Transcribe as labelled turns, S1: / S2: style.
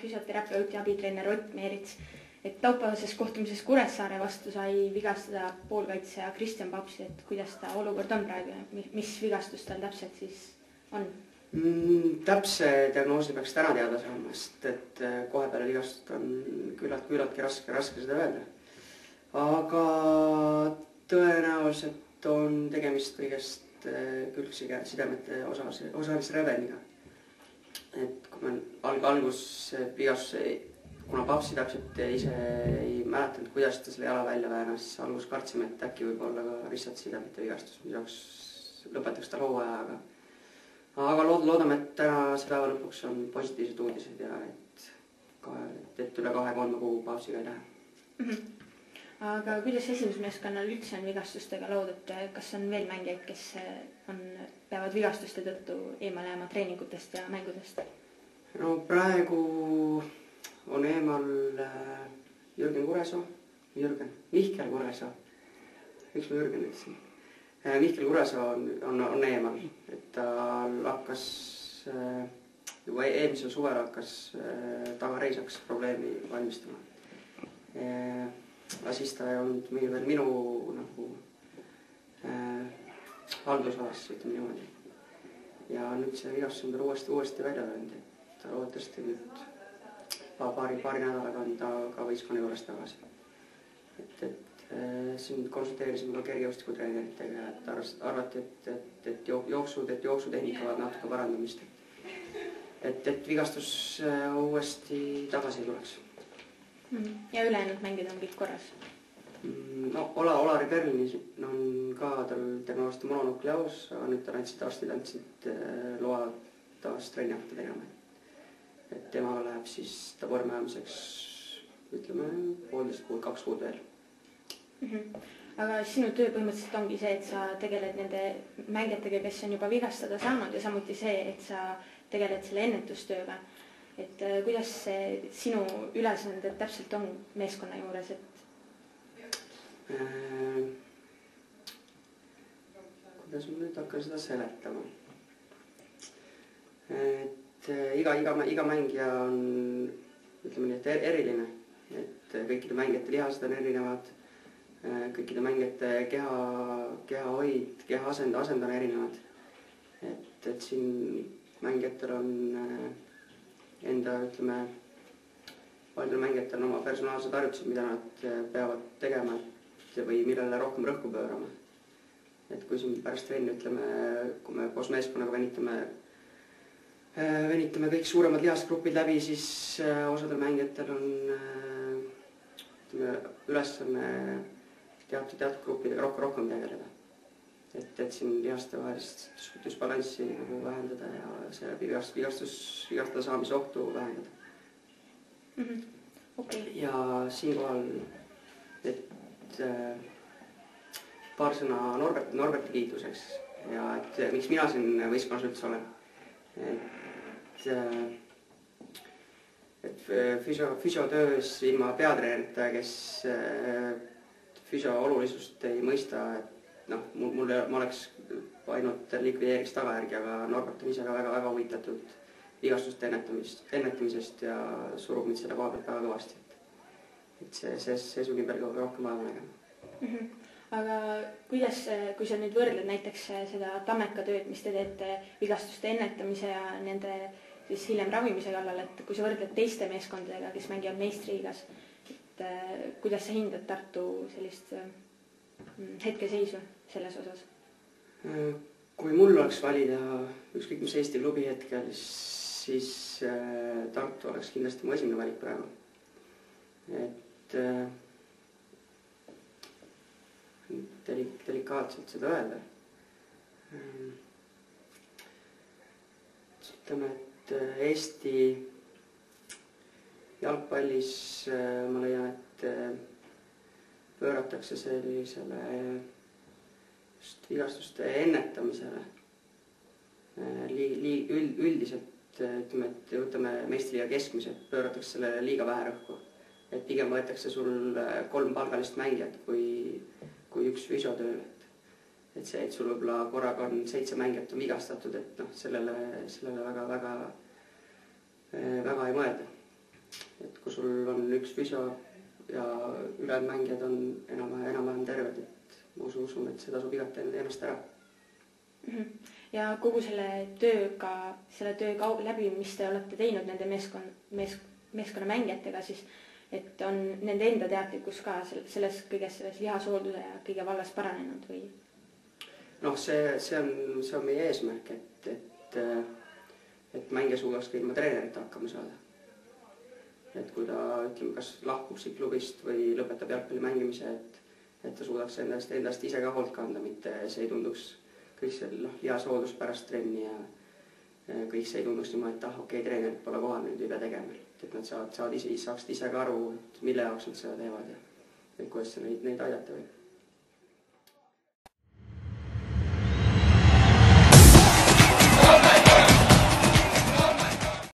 S1: füsioterapeut ja abitreener Ott Meerits. et laupäevases kohtumises Kuressaare vastu sai vigastada poolkaitsja Kristjan Papsi, et kuidas ta olukord on praegu ja mis vigastus tal täpselt siis on?
S2: mm,? täpse diagnoosi peaks täna teada saama, sest et äh, kohe peale vigastust on küllalt, küllaltki raske, raske seda öelda. aga tõenäoliselt on tegemist kõigest äh, külgsidemete osas, osalise rebeniga. Et kui me alg-, algus vigastuse, kuna Papsi täpselt ise ei mäletanud, kuidas ta selle jala välja väänas, siis alguses kartsime, et äkki võib olla ka lihtsalt sidemete vigastus, mis jaoks lõpetaks tal hooaja, aga aga lood-, loodame, et tänase päeva lõpuks on positiivsed uudised ja et kahe, et üle kahe-kolme kuu pausiga ei lähe
S1: mm. -hmm. Aga kuidas esimesmeeskonnal üldse on vigastustega lood, et kas on veel mängijaid, kes on, peavad vigastuste tõttu eemale jääma treeningutest ja mängudest?
S2: no praegu on eemal äh, Jürgen Kuresoo, Jürgen, Mihkel Kuresoo, miks ma Jürgen ütlesin Mihkel Kurasoo on, on, on eemal, et tal hakkas juba eelmisel suvel hakkas tagareisaks probleemi valmistama. Aga siis ta ei olnud meil veel minu nagu äh, haldusalas, ütleme niimoodi. ja nüüd see vigastus on tal uuesti, uuesti välja löönud, et loodetavasti nüüd paari, paari nädalaga on ta ka võistkonna juures tagasi. et, et Äh, siin konsulteerisime ka kergejõustikutreeneritega, et arvati, et, et, et jooksud, et jooksutehnika vajab natuke parandamist. et, et vigastus äh, uuesti tagasi ei tuleks.
S1: Ja ülejäänud mängijad on kõik korras?
S2: Mm, no Ola, Olari Berlinis on ka tal diagnoositi mononukleoos, aga nüüd tal andsid, arstid andsid äh, loa taas trenni hakata tegema. et temal läheb siis ta vormi ajamiseks ütleme poolteist kuud, kaks kuud veel
S1: mm. -hmm. aga sinu töö põhimõtteliselt ongi see, et sa tegeled nende mängijatega, kes on juba vigastada saanud ja samuti see, et sa tegeled selle ennetustööga. Et äh, kuidas see sinu ülesanded täpselt on meeskonna juures, et
S2: äh,? kuidas ma nüüd hakkan seda seletama? et äh, iga, iga, iga mängija on ütleme nii, et eriline, et kõikide mängijate lihased on erinevad kõikide mängijate keha, kehahoid, keha asend, asend on erinevad. et, et siin mängijatel on äh, enda, ütleme, paljudel mängijatel on oma personaalsed harjutused, mida nad äh, peavad tegema või millele rohkem rõhku pöörama. et kui siin pärast trenni ütleme, kui me koos meeskonnaga venitame, venitame kõik suuremad lihasgrupid läbi, siis osadel mängijatel on ütleme, ülesanne teatud, teatud gruppidega rohkem, rohkem tegeleda. Et, et siin lihaste vahelist düsbalanssi nagu vähendada ja seeläbi vigast-, vigastus, vigastada saamise ohtu vähendada
S1: mm. -hmm. Okay.
S2: ja siinkohal, et äh, paar sõna Norbert, Norberti kiituseks ja et miks mina siin võistkonnas üldse olen. et äh, et füsio, füsiotöös ilma peatreenerita, kes äh, füsio olulisust ei mõista, et noh, mul, mul, ma oleks ainult likvideeriks tagajärgi, aga Norbert on ise ka väga-väga huvitatud vigastuste ennetamist, ennetamisest ja surub mind selle koha pealt väga kõvasti. et see, see, see sunnib veel rohkem vaeva nägema
S1: mm. -hmm. aga kuidas, kui sa nüüd võrdled näiteks seda Tammeka tööd, mis te teete vigastuste ennetamise ja nende siis hiljem ravimise kallal, et kui sa võrdled teiste meeskondadega, kes mängivad meistriliigas et kuidas sa hindad Tartu sellist hetkeseisu selles osas?
S2: kui mul oleks valida ükskõik mis Eesti klubi hetkel, siis äh, Tartu oleks kindlasti mu esimene valik praegu. et deli-, delikaatselt seda öelda. ütleme, et Eesti jalgpallis äh, ma leian, et äh, pööratakse sellisele just vigastuste ennetamisele. Lii-, lii-, üld, üldiselt äh, ütleme, et võtame meistriliiga keskmiselt, pööratakse sellele liiga vähe rõhku. et pigem võetakse sul kolm palgalist mängijat kui, kui üks füsiotööl, et et see, et sul võib-olla korraga on seitse mängijat on vigastatud, et noh, sellele, sellele väga-väga, väga ei mõelda. Et kui sul on üks füsio ja ülejäänud mängijad on enam-vähem, enam-vähem terved, et ma usun, usun, et see tasub igati ennast ära
S1: mm. -hmm. ja kogu selle tööga, selle töö kau-, läbi, mis te olete teinud nende meeskond, mees, meeskonna mängijatega, siis et on nende enda teadlikkus ka selles kõiges selles lihashoolduse ja kõige vallas paranenud või?
S2: noh, see, see on, see on meie eesmärk, et, et, et mängija suudaks ka ilma treenerita hakkama saada. Et kui ta ütleme, kas lahkub siit klubist või lõpetab jalgpalli mängimise, et, et ta suudaks endast, endast ise ka hoolt kanda, mitte see ei tunduks kõik see noh, lihashooldus pärast trenni ja kõik see ei tunduks niimoodi, et ah, okei okay,, treenerid pole kohal, nüüd ei pea tegema. et nad saavad, saavad ise, saaksid ise ka aru, et mille jaoks nad seda teevad ja et kuidas neid, neid aidata võib